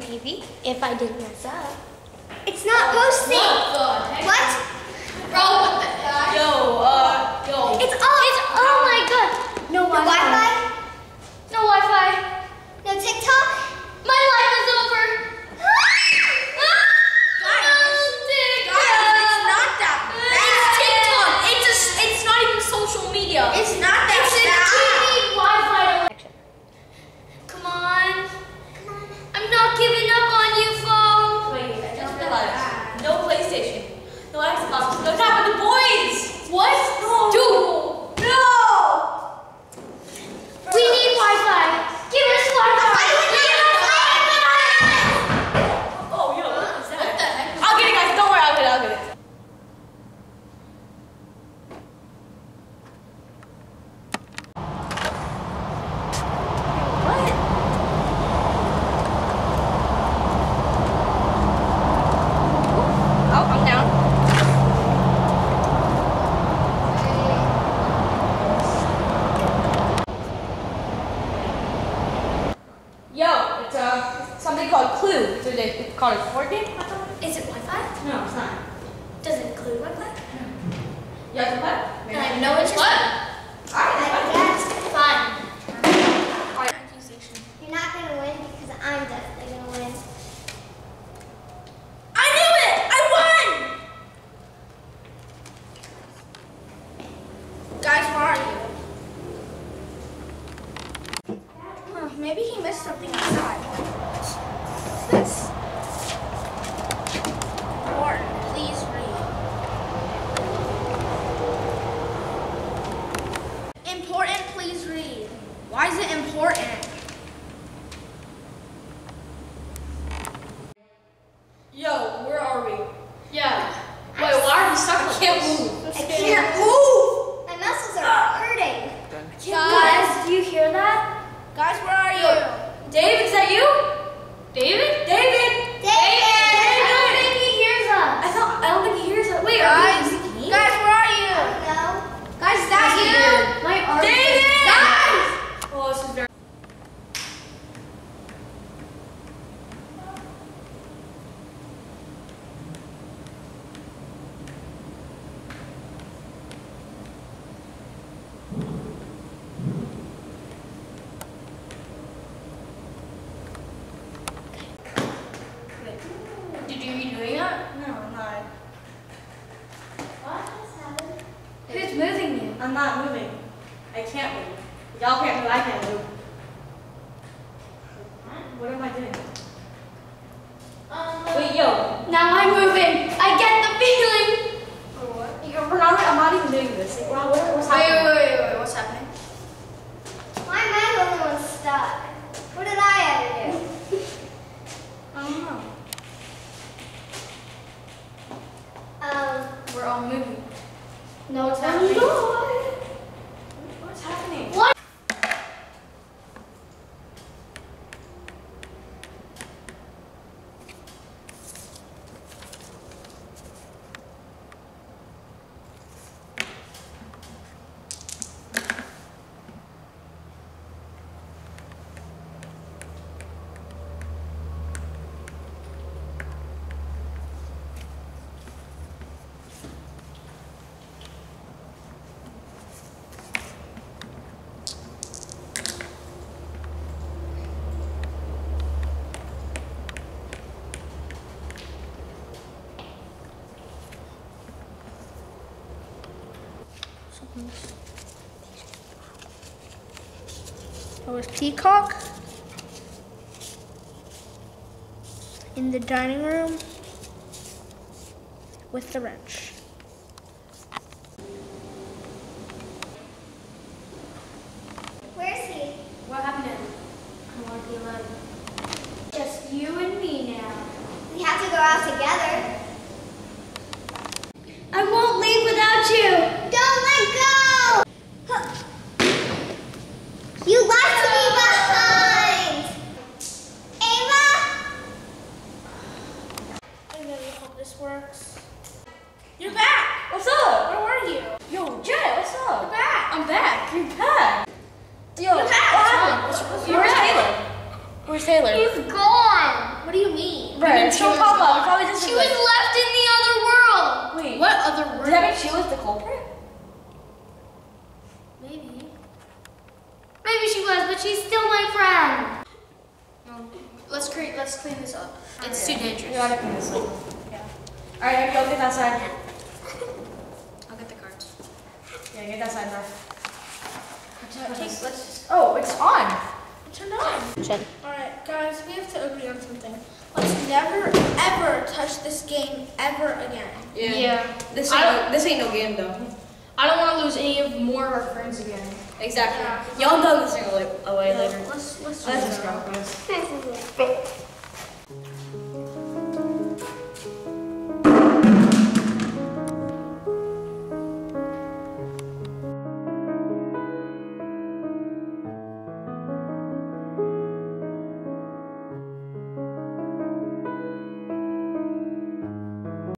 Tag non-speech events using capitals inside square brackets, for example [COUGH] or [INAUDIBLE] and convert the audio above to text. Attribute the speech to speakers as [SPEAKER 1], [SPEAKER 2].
[SPEAKER 1] Maybe, if I didn't mess up.
[SPEAKER 2] It's not posting.
[SPEAKER 3] What?
[SPEAKER 2] What?
[SPEAKER 3] Bro, something called Clue. It's, a, it's called a board game. Uh-huh.
[SPEAKER 1] Is it Wi-Fi?
[SPEAKER 3] No, it's not.
[SPEAKER 1] Does it include Wi-Fi?
[SPEAKER 3] You guys want that?
[SPEAKER 1] And I have no interest. What?
[SPEAKER 2] I guess.
[SPEAKER 1] Fine.
[SPEAKER 2] You're not gonna win because I'm definitely gonna win.
[SPEAKER 3] I knew it! I won! Guys, where are you? Huh, maybe he missed something outside. What's this? Martin, please read. Important, please read. Why is it important? Yo, where are we? Yeah. Wait, why are we stuck? I can't move.
[SPEAKER 2] I can't move. My muscles are hurting.
[SPEAKER 1] Guys, do you hear that?
[SPEAKER 3] Guys, where are you? Dave, is that you? David? David!
[SPEAKER 1] I don't think he hears us.
[SPEAKER 3] I thought I don't think he hears us. Wait,
[SPEAKER 1] Guys,
[SPEAKER 3] are we Guys, where are you?
[SPEAKER 2] No.
[SPEAKER 3] Guys, is that you?
[SPEAKER 1] My arm.
[SPEAKER 3] David! Guys! Oh, this is very Did you be doing that? No, I'm not.
[SPEAKER 2] What just happened?
[SPEAKER 1] Who's moving you?
[SPEAKER 3] I'm not moving. I can't move. Y'all can't move, I can't move. What am I doing? Um, wait, yo.
[SPEAKER 1] Now I'm moving. I get the feeling.
[SPEAKER 3] You're, we're not, I'm not even doing this. Like, what, what, what's happening?
[SPEAKER 1] wait, wait, wait. What's happening?
[SPEAKER 2] Why am I the only one stuck? What did I ever do?
[SPEAKER 3] I don't know.
[SPEAKER 2] Um,
[SPEAKER 3] We're all moving.
[SPEAKER 1] No,
[SPEAKER 3] What's
[SPEAKER 1] I'm
[SPEAKER 3] happening?
[SPEAKER 1] not.
[SPEAKER 3] What's happening?
[SPEAKER 1] What?
[SPEAKER 4] That was Peacock in the dining room with the wrench.
[SPEAKER 2] where is he?
[SPEAKER 1] What happened? I want to be alone. Just you and me now.
[SPEAKER 2] We have to go out together.
[SPEAKER 1] I won't leave without you.
[SPEAKER 2] Don't let go! Huh. You left me behind! Ava?
[SPEAKER 3] I really hope this works. You're back! What's up? Where were you? Yo, Jet, what's up? You're back! I'm back. You're back. Yo,
[SPEAKER 1] You're back.
[SPEAKER 3] what happened?
[SPEAKER 1] You're
[SPEAKER 3] Where's
[SPEAKER 1] back.
[SPEAKER 3] Taylor?
[SPEAKER 1] He's gone. What do you mean?
[SPEAKER 3] Right, so Papa, we probably just
[SPEAKER 1] She was
[SPEAKER 3] like-
[SPEAKER 1] left in the other world.
[SPEAKER 3] Wait.
[SPEAKER 5] What other world?
[SPEAKER 3] Does that mean she was the culprit?
[SPEAKER 1] Maybe. Maybe she was, but she's still my friend.
[SPEAKER 5] No, let's create. Let's clean this up. It's too dangerous.
[SPEAKER 3] You
[SPEAKER 5] dangerous.
[SPEAKER 3] gotta clean this up. Yeah. Alright, Abby, go get that side. [LAUGHS]
[SPEAKER 5] I'll get the cards.
[SPEAKER 3] Yeah, get that side, bro. Let's, let's, oh, it's on.
[SPEAKER 4] Turn on. Alright, guys, we have to agree on something. Let's never, ever touch this game ever again.
[SPEAKER 5] Yeah. This ain't no, this ain't no game though.
[SPEAKER 3] I don't want to lose any of more of our friends again.
[SPEAKER 5] Exactly. Y'all done this thing away, away later.
[SPEAKER 3] Let's, let's, let's just go, guys.